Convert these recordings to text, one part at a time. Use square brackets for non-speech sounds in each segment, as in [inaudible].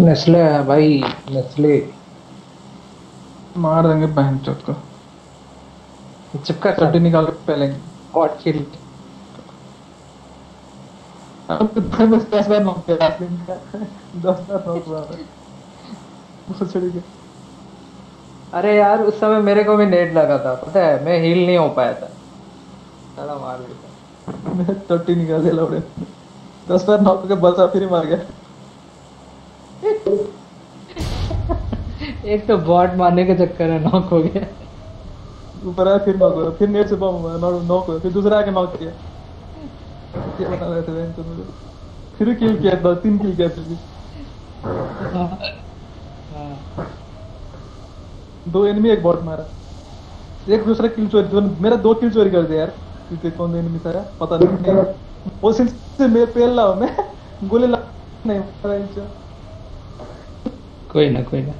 Nestle है भाई Nestle. मार देंगे बहन चोट को। चिपका चट्टी निकाल के पहले गॉड किल अब तो बस दस बार नॉक किया दस बार नॉक हुआ बहुत चढ़ी गया अरे यार उस समय मेरे को भी नेट लगा था पता है? मैं हील नहीं हो पाया था। साला मार देता। मैं टट्टी निकाल दिया लौड़े दस बार नॉक बस फिर ही मार गया। [laughs] एक तो बॉट मारने के चक्कर में नॉक हो गया। ऊपर आया फिर हुआ फिर नेट से बम नॉक हुआ फिर दूसरा आके नॉक किया। क्या बता रहे थे चोद मुझे फिर किल किया? दो तीन किल किया फिर भी। दो एनिमी एक बॉट मारा। एक दूसरा किल चोरी दो, मेरा दो किल चोरी कर दिया यार। क्योंकि कौन एनिमी था पता नहीं। वो सिंस से मैं पेल रहा हूँ मैं गोली ला नहीं मारा कोई ना कोई ना।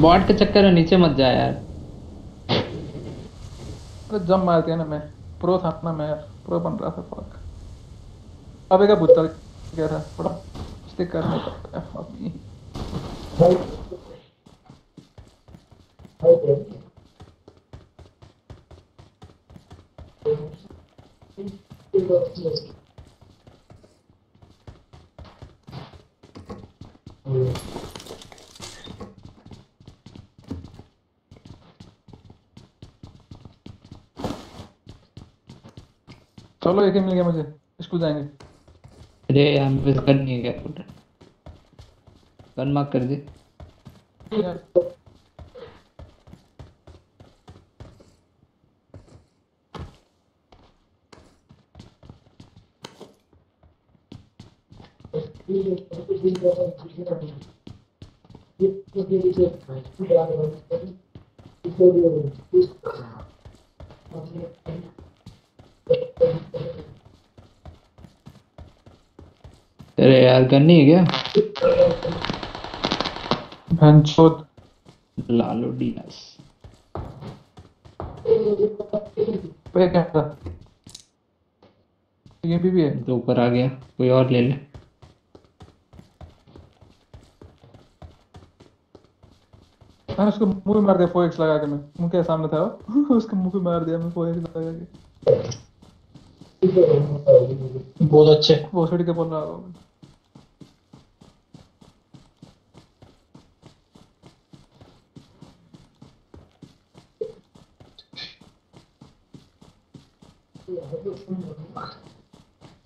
बॉट के चक्कर में नीचे मत जा यार। अरे जम मार दिया ना, मैं प्रो था ना मैं प्रो बन रहा था फक अबे का बुत्ता क्या था, थोड़ा स्टिक करने का अभी चलो एक ही मिल गया मुझे स्कूल जाएँगे। अरे यार मेरे पास गन नहीं है क्या? गन मार्क कर दे। यार अरे यार गन नहीं है क्या? भैंचोद। लालो डीनस। पे क्या था? ये भी, भी है। तो ऊपर आ गया कोई और ले ले। मैंने उसको मुँह मार दिया फोर एक्स लगा के मैं। मुँह के सामने था वो। [laughs] उसको मुँह पे मार दिया मैं फोर एक्स लगा के। बहुत अच्छे वो सड़ी के बोल रहा हूँ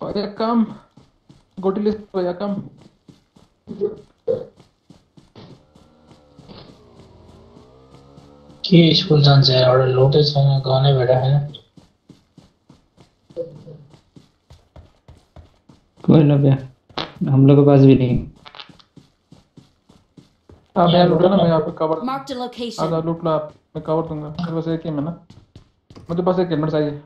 Vaya cam. गोटी लिस्ट vaya cam. कि स्कूल जान से और लोटस गाने बैठा है ना कोई ना भैया हम लोग के पास भी नहीं। आप यहाँ लूट लो ना मैं यहाँ पे कवर location. आधा लूट लो आप मैं कवर दूँगा। मेरे पास एक ही है ना। मुझे बस एक हेलमेट चाहिए।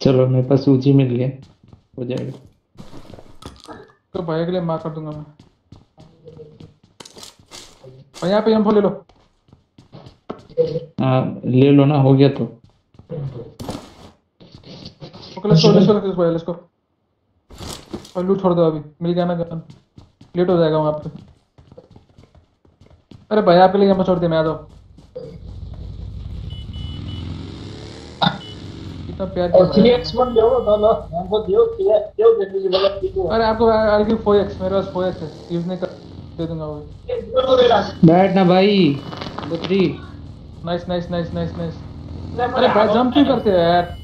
चलो मेरे पास सूची मिल गया। हो जाएगा। तो भाई के लिए मार कर दूँगा मैं। और यहाँ पे हम लो। हाँ ले लो ना हो गया तो। Okay let's go let's go let's go let's go और लूट छोड़ दो अभी मिल गया ना गन लेट हो जाएगा वहाँ पे। अरे भाई आप के लिए छोड़ दिया मैं आ जाओ कितना प्यार किया 3x मन दो ना ना हमको दियो दियो दियो देने की जगह दियो। अरे आपको गिव 4x मेरे पास 4x है। यूज़ नहीं कर दे दूँगा वो। बैठ ना भाई बुद्धि nice nice nice nice nice अरे भाई जंप क्यों करते हो यार?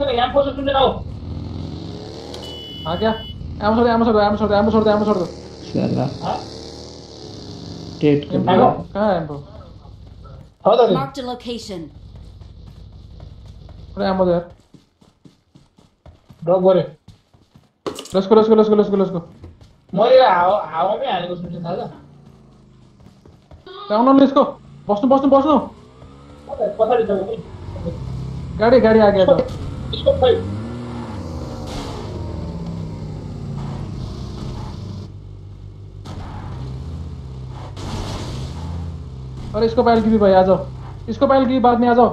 सर यहाँ पोस्ट सुन रहा हूँ हाँ क्या एम छोड़ एम छोड़ एम छोड़ एम छोड़ एम दो चला डेट कहाँ एम प्रो हाँ तो मार्क द लोकेशन अरे एम उधर ड्रॉप करे लेट्स गो लेट्स मरे सुन्छ थाहा छ बस्नु बस्नु बस्नु गाडी गाडी अरे इसको पायल की भी भाई आ जाओ। इसको पायल की बाद में आ जाओ।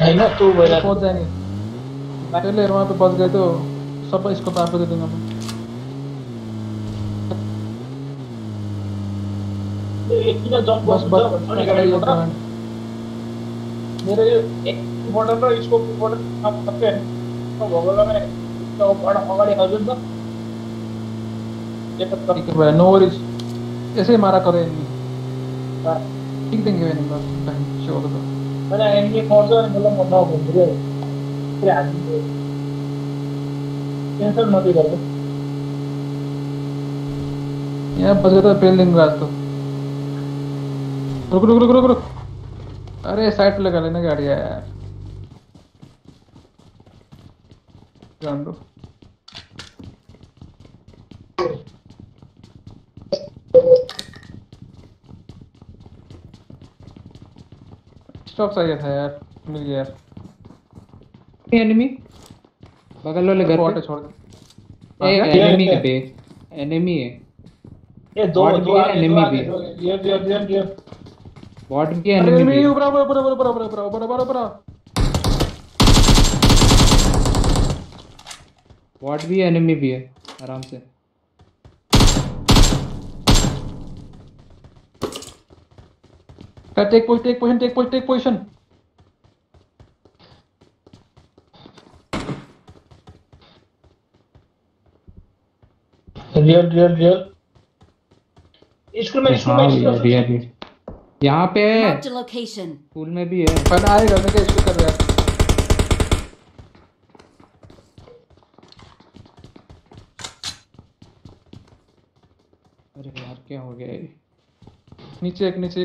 तँ पहुँच जाएँगे। पहले वहाँ पे बच गए तो सब इसको पार कर दे दूँगा मैं बस बस। मेरो मॉडल रहा इसको भी मॉडल हम करते हैं। तो ಇಂಪಾರ್ಟೆಂಟ್ ನಾವು तो बड़ा हमारे ನಾವು ಬಾಣ ये ಹೌದಿಲ್ಲ ठीक है नो वरीज ऐसे ही मारा करें एनवी हाँ। ठीक देंगे नहीं बस बहन। श्योर तो मैंने एनवी फ़ोन से मतलब मोटा हो गया। फिर आदमी तो- कैंसिल मत कर दो। यार बच गया तो पहले दिन रात तो रुक रुक रुक रुक रुक। अरे साइड पे लगा लेना गाड़ी यार। जान दो स्टॉप चाहिए था यार मिल गया यार। एनिमी बगल वाले घर पे। छोड़ दे। ए आ गया? एनिमी है बे एनिमी है। ए दो दो है, आगे भी है। ये ये ये ये बॉट भी एनिमी एनिमी भी है। ऊपर ऊपर ऊपर ऊपर ऊपर ऊपर ऊपर ऊपर बॉट भी है एनिमी भी है आराम से। Take position take position take position take position real real real school में स्कूल में भैया यहाँ पे है. स्कूल में भी है। पहले आएगा मैं क्या इसको कर रहा है अरे यार क्या हो गया ये? नीचे एक नीचे।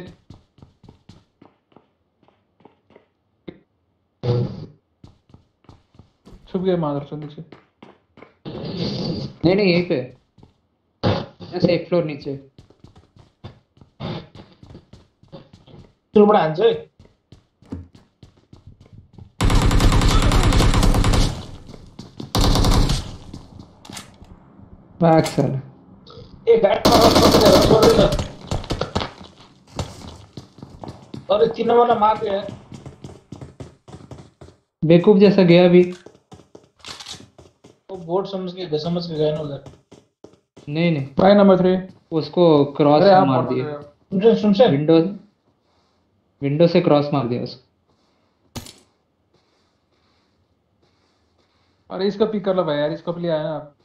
छुप गए मादर चो नीचे। नहीं नहीं यहीं पे। जैसे एक फ्लोर नीचे। स्कूलबाट हान्छ है? बैक सर अरे तीन नंबर मार के बेवकूफ़ जैसा गया अभी। वो बोर्ड समझ के समझ के गए ना उधर। नहीं नहीं। भाई नंबर थ्री। उसको क्रॉस मार दिया। हो। सुनसे सुनसे विंडो विंडो से क्रॉस मार दिया उसको। अरे इसको पिक कर लो भाई यार इसको भी ले आया ना आप।